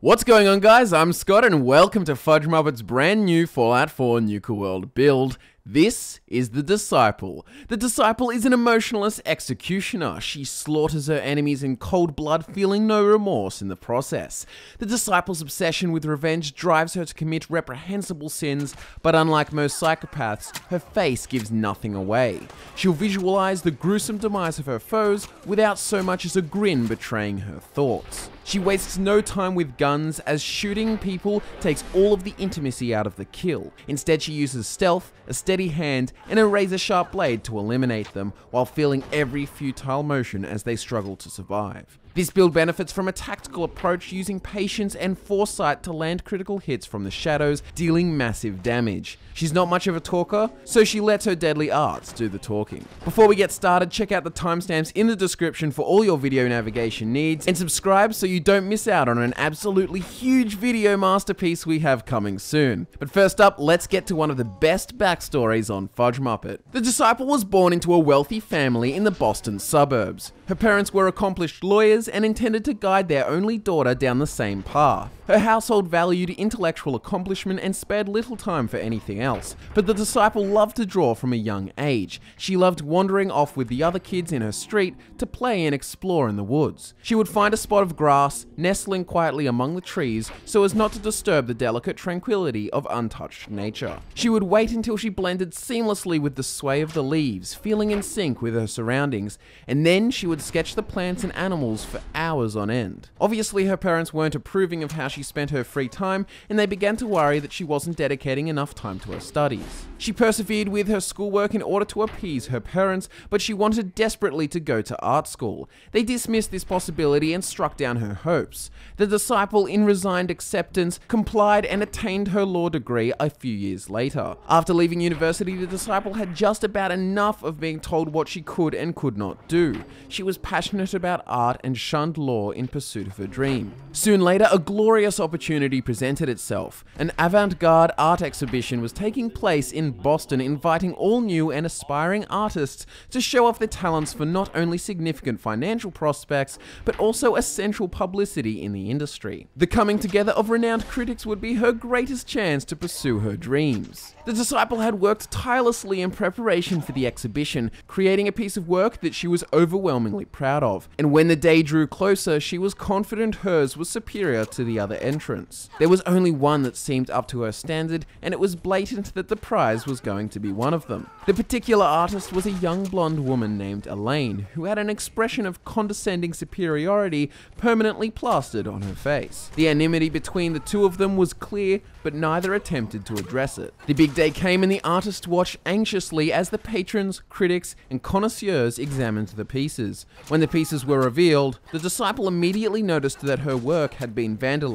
What's going on guys, I'm Scott and welcome to Fudge Muppet's brand new Fallout 4 Nuka World build. This is the Disciple. The Disciple is an emotionless executioner. She slaughters her enemies in cold blood, feeling no remorse in the process. The Disciple's obsession with revenge drives her to commit reprehensible sins, but unlike most psychopaths, her face gives nothing away. She'll visualize the gruesome demise of her foes without so much as a grin betraying her thoughts. She wastes no time with guns, as shooting people takes all of the intimacy out of the kill. Instead, she uses stealth, a hand, and a razor sharp blade to eliminate them, while feeling every futile motion as they struggle to survive. This build benefits from a tactical approach using patience and foresight to land critical hits from the shadows, dealing massive damage. She's not much of a talker, so she lets her deadly arts do the talking. Before we get started, check out the timestamps in the description for all your video navigation needs, and subscribe so you don't miss out on an absolutely huge video masterpiece we have coming soon. But first up, let's get to one of the best backstories on Fudge Muppet. The Disciple was born into a wealthy family in the Boston suburbs. Her parents were accomplished lawyers and intended to guide their only daughter down the same path. Her household valued intellectual accomplishment and spared little time for anything else, but the disciple loved to draw from a young age. She loved wandering off with the other kids in her street to play and explore in the woods. She would find a spot of grass, nestling quietly among the trees so as not to disturb the delicate tranquility of untouched nature. She would wait until she blended seamlessly with the sway of the leaves, feeling in sync with her surroundings, and then she would sketch the plants and animals for hours on end. Obviously, her parents weren't approving of how she spent her free time, and they began to worry that she wasn't dedicating enough time to her studies. She persevered with her schoolwork in order to appease her parents, but she wanted desperately to go to art school. They dismissed this possibility and struck down her hopes. The disciple, in resigned acceptance, complied and attained her law degree a few years later. After leaving university, the disciple had just about enough of being told what she could and could not do. She was passionate about art and shunned law in pursuit of her dream. Soon later, a glorious opportunity presented itself. An avant garde art exhibition was taking place in Boston, inviting all new and aspiring artists to show off their talents for not only significant financial prospects, but also essential publicity in the industry. The coming together of renowned critics would be her greatest chance to pursue her dreams. The disciple had worked tirelessly in preparation for the exhibition, creating a piece of work that she was overwhelmingly proud of. And when the day drew closer, she was confident hers was superior to the other entrants. There was only one that seemed up to her standard, and it was blatant that the prize was going to be one of them. The particular artist was a young blonde woman named Elaine, who had an expression of condescending superiority permanently plastered on her face. The enmity between the two of them was clear, but neither attempted to address it. The big day came and the artist watched anxiously as the patrons, critics, and connoisseurs examined the pieces. When the pieces were revealed, the disciple immediately noticed that her work had been vandalized,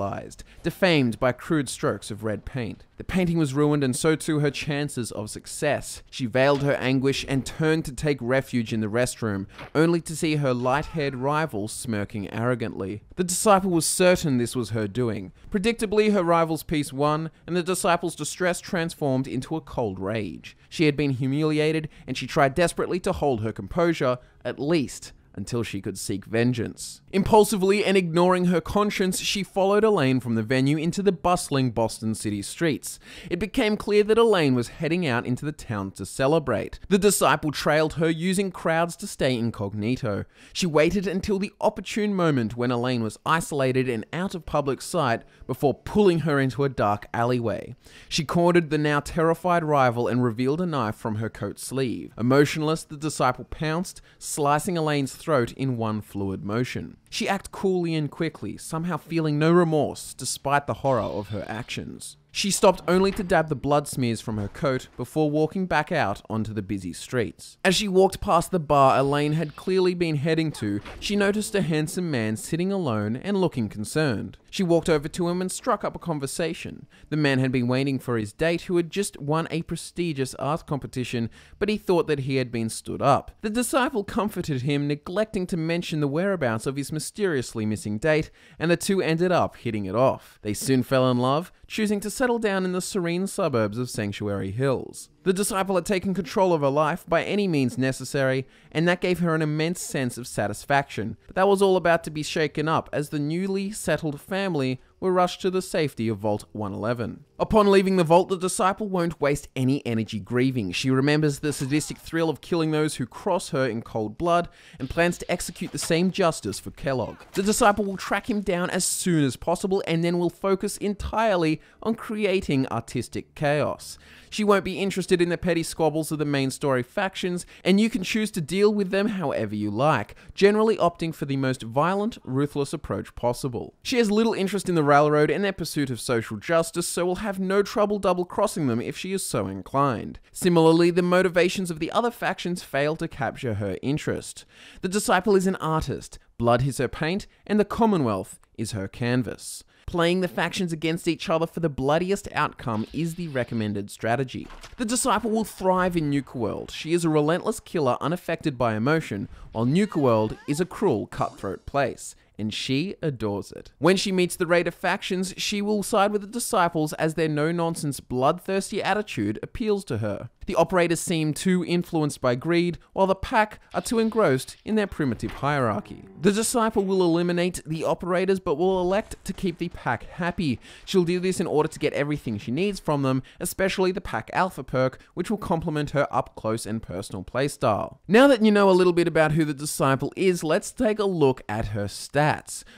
defamed by crude strokes of red paint. The painting was ruined and so too her chances of success. She veiled her anguish and turned to take refuge in the restroom, only to see her light-haired rival smirking arrogantly. The disciple was certain this was her doing. Predictably, her rival's piece won, and the disciple's distress transformed into a cold rage. She had been humiliated, and she tried desperately to hold her composure, at least until she could seek vengeance. Impulsively and ignoring her conscience, she followed Elaine from the venue into the bustling Boston city streets. It became clear that Elaine was heading out into the town to celebrate. The disciple trailed her, using crowds to stay incognito. She waited until the opportune moment when Elaine was isolated and out of public sight before pulling her into a dark alleyway. She cornered the now terrified rival and revealed a knife from her coat sleeve. Emotionless, the disciple pounced, slicing Elaine's throat in one fluid motion. She acted coolly and quickly, somehow feeling no remorse despite the horror of her actions. She stopped only to dab the blood smears from her coat before walking back out onto the busy streets. As she walked past the bar Elaine had clearly been heading to, she noticed a handsome man sitting alone and looking concerned. She walked over to him and struck up a conversation. The man had been waiting for his date who had just won a prestigious art competition, but he thought that he had been stood up. The disciple comforted him, neglecting to mention the whereabouts of his mysteriously missing date, and the two ended up hitting it off. They soon fell in love, choosing to settle down in the serene suburbs of Sanctuary Hills. The disciple had taken control of her life by any means necessary, and that gave her an immense sense of satisfaction. But that was all about to be shaken up as the newly settled family were rushed to the safety of Vault 111. Upon leaving the vault, the disciple won't waste any energy grieving. She remembers the sadistic thrill of killing those who cross her in cold blood and plans to execute the same justice for Kellogg. The disciple will track him down as soon as possible and then will focus entirely on creating artistic chaos. She won't be interested in the petty squabbles of the main story factions, and you can choose to deal with them however you like, generally opting for the most violent, ruthless approach possible. She has little interest in the Railroad and their pursuit of social justice, so will have no trouble double crossing them if she is so inclined. Similarly, the motivations of the other factions fail to capture her interest. The Disciple is an artist, blood is her paint, and the Commonwealth is her canvas. Playing the factions against each other for the bloodiest outcome is the recommended strategy. The Disciple will thrive in Nuka World. She is a relentless killer unaffected by emotion, while Nuka World is a cruel, cutthroat place and she adores it. When she meets the Raider factions, she will side with the Disciples as their no nonsense, bloodthirsty attitude appeals to her. The operators seem too influenced by greed, while the pack are too engrossed in their primitive hierarchy. The disciple will eliminate the operators but will elect to keep the pack happy. She'll do this in order to get everything she needs from them, especially the pack alpha perk, which will complement her up close and personal playstyle. Now that you know a little bit about who the disciple is, let's take a look at her stats.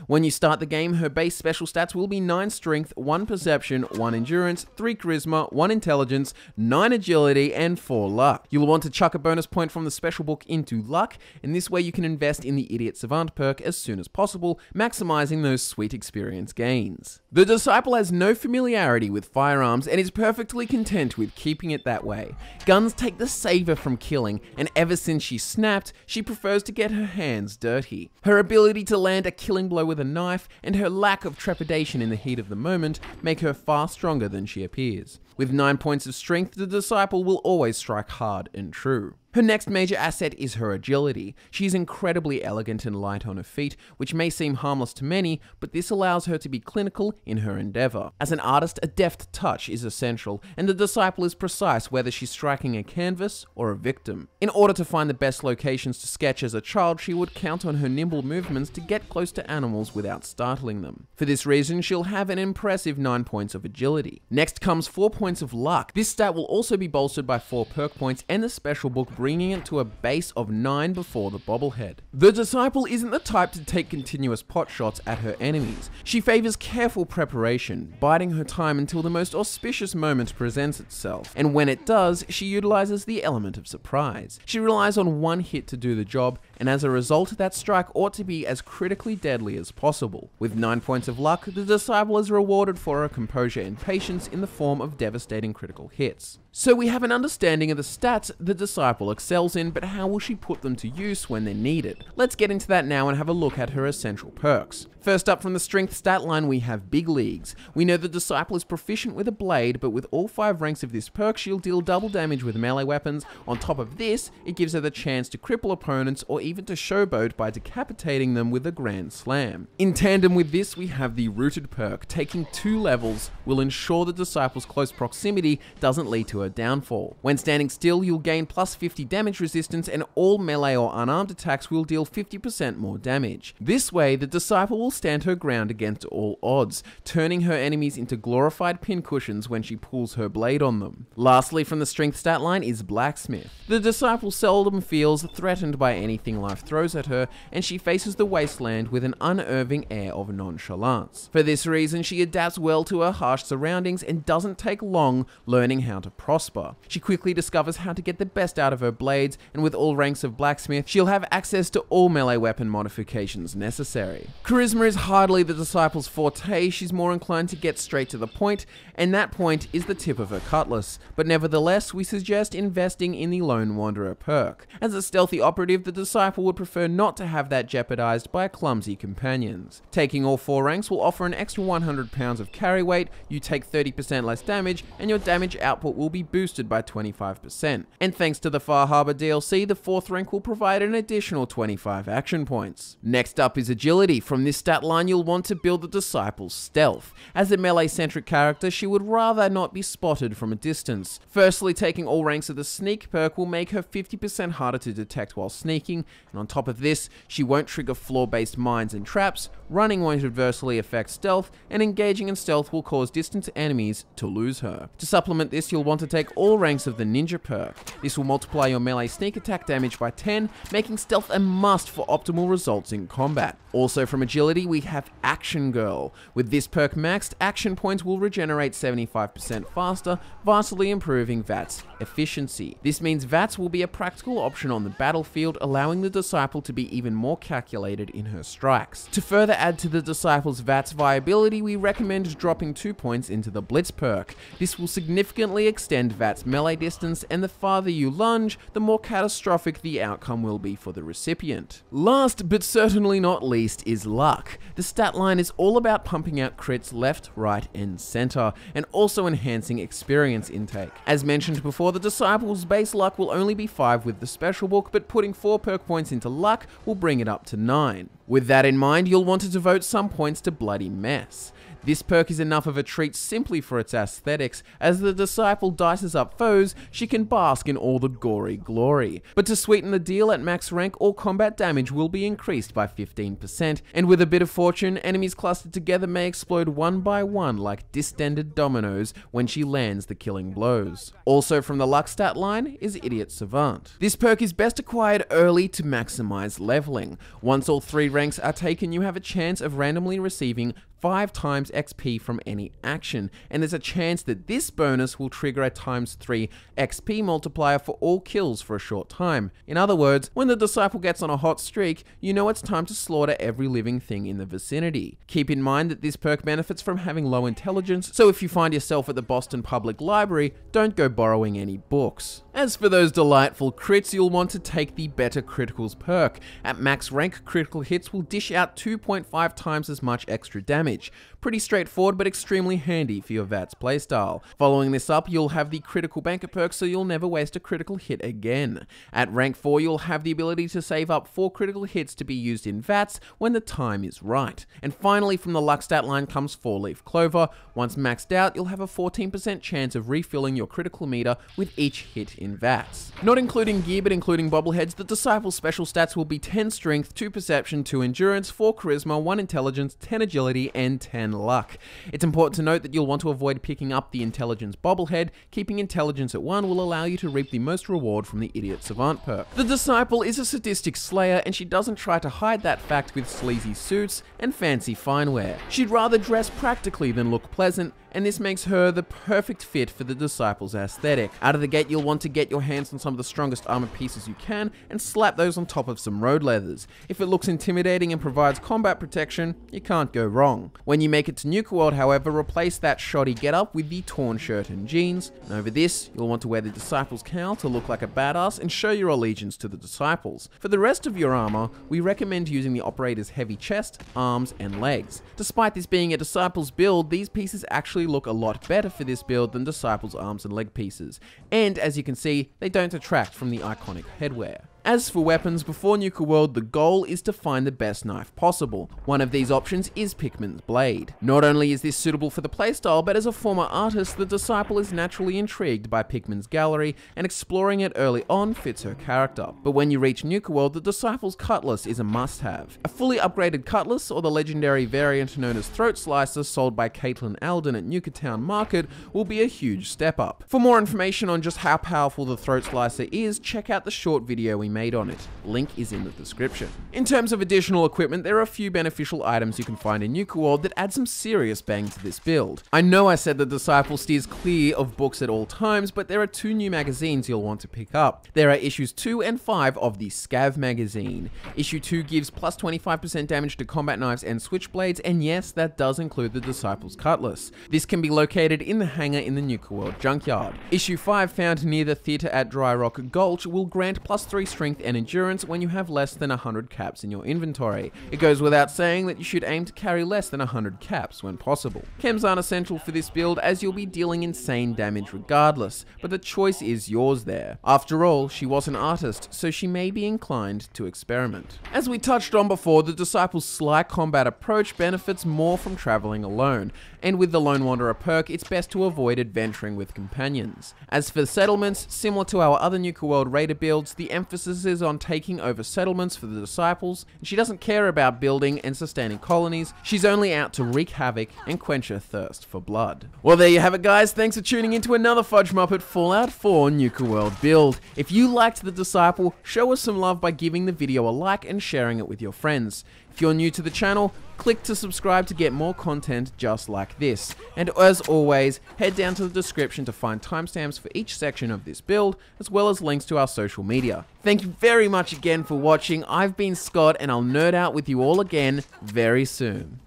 When you start the game, her base special stats will be 9 strength, 1 perception, 1 endurance, 3 charisma, 1 intelligence, 9 agility, and 4 luck. You'll want to chuck a bonus point from the special book into luck, and this way you can invest in the Idiot Savant perk as soon as possible, maximizing those sweet experience gains. The Disciple has no familiarity with firearms and is perfectly content with keeping it that way. Guns take the savor from killing, and ever since she snapped, she prefers to get her hands dirty. Her ability to land a killing blow with a knife and her lack of trepidation in the heat of the moment make her far stronger than she appears. With 9 points of strength, the Disciple will always strike hard and true. Her next major asset is her agility. She's incredibly elegant and light on her feet, which may seem harmless to many, but this allows her to be clinical in her endeavor. As an artist, a deft touch is essential, and the disciple is precise whether she's striking a canvas or a victim. In order to find the best locations to sketch as a child, she would count on her nimble movements to get close to animals without startling them. For this reason, she'll have an impressive 9 points of agility. Next comes 4 points of luck. This stat will also be bolstered by 4 perk points and the special book bringing it to a base of 9 before the bobblehead. The Disciple isn't the type to take continuous pot shots at her enemies. She favors careful preparation, biding her time until the most auspicious moment presents itself, and when it does, she utilizes the element of surprise. She relies on one hit to do the job, and as a result, that strike ought to be as critically deadly as possible. With 9 points of luck, the Disciple is rewarded for her composure and patience in the form of devastating critical hits. So we have an understanding of the stats the Disciple excels in, but how will she put them to use when they're needed? Let's get into that now and have a look at her essential perks. First up from the strength stat line, we have Big Leagues. We know the Disciple is proficient with a blade, but with all 5 ranks of this perk, she'll deal double damage with melee weapons. On top of this, it gives her the chance to cripple opponents or even to showboat by decapitating them with a Grand Slam. In tandem with this, we have the Rooted perk. Taking two levels will ensure the Disciple's close proximity doesn't lead to her downfall. When standing still, you'll gain plus 50 damage resistance and all melee or unarmed attacks will deal 50% more damage. This way, the Disciple will stand her ground against all odds, turning her enemies into glorified pincushions when she pulls her blade on them. Lastly, from the strength stat line is Blacksmith. The Disciple seldom feels threatened by anything life throws at her, and she faces the wasteland with an unerving air of nonchalance. For this reason, she adapts well to her harsh surroundings and doesn't take long learning how to prosper. She quickly discovers how to get the best out of her blades, and with all ranks of blacksmith, she'll have access to all melee weapon modifications necessary. Charisma is hardly the disciple's forte, she's more inclined to get straight to the point, and that point is the tip of her cutlass. But nevertheless, we suggest investing in the Lone Wanderer perk. As a stealthy operative, the disciple would prefer not to have that jeopardized by clumsy companions. Taking all four ranks will offer an extra 100 pounds of carry weight, you take 30% less damage, and your damage output will be boosted by 25%. And thanks to the Far Harbor DLC, the 4th rank will provide an additional 25 action points. Next up is Agility. From this stat line, you'll want to build the Disciple's stealth. As a melee-centric character, she would rather not be spotted from a distance. Firstly, taking all ranks of the Sneak perk will make her 50% harder to detect while sneaking, and on top of this, she won't trigger floor-based mines and traps, running won't adversely affect stealth, and engaging in stealth will cause distant enemies to lose her. To supplement this, you'll want to take all ranks of the Ninja perk. This will multiply your melee sneak attack damage by 10, making stealth a must for optimal results in combat. Also from agility, we have Action Girl. With this perk maxed, action points will regenerate 75% faster, vastly improving VATS efficiency. This means VATS will be a practical option on the battlefield, allowing the Disciple to be even more calculated in her strikes. To further add to the Disciple's VATS viability, we recommend dropping 2 points into the Blitz perk. This will significantly extend VATS melee distance, and the farther you lunge, the more catastrophic the outcome will be for the recipient. Last but certainly not least is luck. The stat line is all about pumping out crits left, right, and center, and also enhancing experience intake. As mentioned before, the Disciple's base luck will only be 5 with the special book, but putting 4 perk points into luck will bring it up to 9. With that in mind, you'll want to devote some points to Bloody Mess. This perk is enough of a treat simply for its aesthetics. As the Disciple dices up foes, she can bask in all the gory glory. But to sweeten the deal at max rank, all combat damage will be increased by 15%, and with a bit of fortune, enemies clustered together may explode one by one like distended dominoes when she lands the killing blows. Also from the luck stat line is Idiot Savant. This perk is best acquired early to maximize leveling. Once all three ranks are taken, you have a chance of randomly receiving 5 times XP from any action, and there's a chance that this bonus will trigger a times 3 XP multiplier for all kills for a short time. In other words, when the Disciple gets on a hot streak, you know it's time to slaughter every living thing in the vicinity. Keep in mind that this perk benefits from having low intelligence, so if you find yourself at the Boston Public Library, don't go borrowing any books. As for those delightful crits, you'll want to take the Better Criticals perk. At max rank, critical hits will dish out 2.5 times as much extra damage damage. Pretty straightforward, but extremely handy for your VATS playstyle. Following this up, you'll have the Critical Banker perk, so you'll never waste a critical hit again. At rank 4, you'll have the ability to save up 4 critical hits to be used in VATS when the time is right. And finally, from the luck stat line comes 4 Leaf Clover. Once maxed out, you'll have a 14% chance of refilling your critical meter with each hit in VATS. Not including gear, but including bobbleheads, the Disciple special stats will be 10 Strength, 2 Perception, 2 Endurance, 4 Charisma, 1 Intelligence, 10 Agility, and 10 luck. It's important to note that you'll want to avoid picking up the intelligence bobblehead. Keeping intelligence at 1 will allow you to reap the most reward from the idiot savant perk. The disciple is a sadistic slayer and she doesn't try to hide that fact with sleazy suits and fancy finewear. She'd rather dress practically than look pleasant and this makes her the perfect fit for the Disciple's aesthetic. Out of the gate, you'll want to get your hands on some of the strongest armor pieces you can and slap those on top of some road leathers. If it looks intimidating and provides combat protection, you can't go wrong. When you make it to Nuka World, however, replace that shoddy getup with the torn shirt and jeans, and over this, you'll want to wear the Disciple's cowl to look like a badass and show your allegiance to the Disciples. For the rest of your armor, we recommend using the Operator's heavy chest, arms, and legs. Despite this being a Disciple's build, these pieces actually look a lot better for this build than Disciple's arms and leg pieces, and as you can see, they don't detract from the iconic headwear. As for weapons, before Nuka World, the goal is to find the best knife possible. One of these options is Pickman's Blade. Not only is this suitable for the playstyle, but as a former artist, the Disciple is naturally intrigued by Pickman's gallery, and exploring it early on fits her character. But when you reach Nuka World, the Disciple's Cutlass is a must-have. A fully upgraded Cutlass, or the legendary variant known as Throatslicer, sold by Caitlin Alden at Nukatown Market, will be a huge step up. For more information on just how powerful the Throatslicer is, check out the short video we made on it. Link is in the description. In terms of additional equipment, there are a few beneficial items you can find in Nuka World that add some serious bang to this build. I know I said the Disciple steers clear of books at all times, but there are two new magazines you'll want to pick up. There are issues 2 and 5 of the Scav magazine. Issue 2 gives plus 25% damage to combat knives and switchblades, and yes, that does include the Disciple's Cutlass. This can be located in the hangar in the Nuka World junkyard. Issue 5, found near the theatre at Dry Rock Gulch, will grant plus 3 strength strength and endurance when you have less than 100 caps in your inventory. It goes without saying that you should aim to carry less than 100 caps when possible. Chems aren't essential for this build as you'll be dealing insane damage regardless, but the choice is yours there. After all, she was an artist, so she may be inclined to experiment. As we touched on before, the Disciple's sly combat approach benefits more from traveling alone, and with the Lone Wanderer perk, it's best to avoid adventuring with companions. As for settlements, similar to our other Nuka World Raider builds, the emphasis is on taking over settlements for the Disciples, and she doesn't care about building and sustaining colonies, she's only out to wreak havoc and quench her thirst for blood. Well there you have it guys, thanks for tuning in to another Fudge Muppet Fallout 4 Nuka World build. If you liked the Disciple, show us some love by giving the video a like and sharing it with your friends. If you're new to the channel, click to subscribe to get more content just like this. And as always, head down to the description to find timestamps for each section of this build, as well as links to our social media. Thank you very much again for watching. I've been Scott, and I'll nerd out with you all again very soon.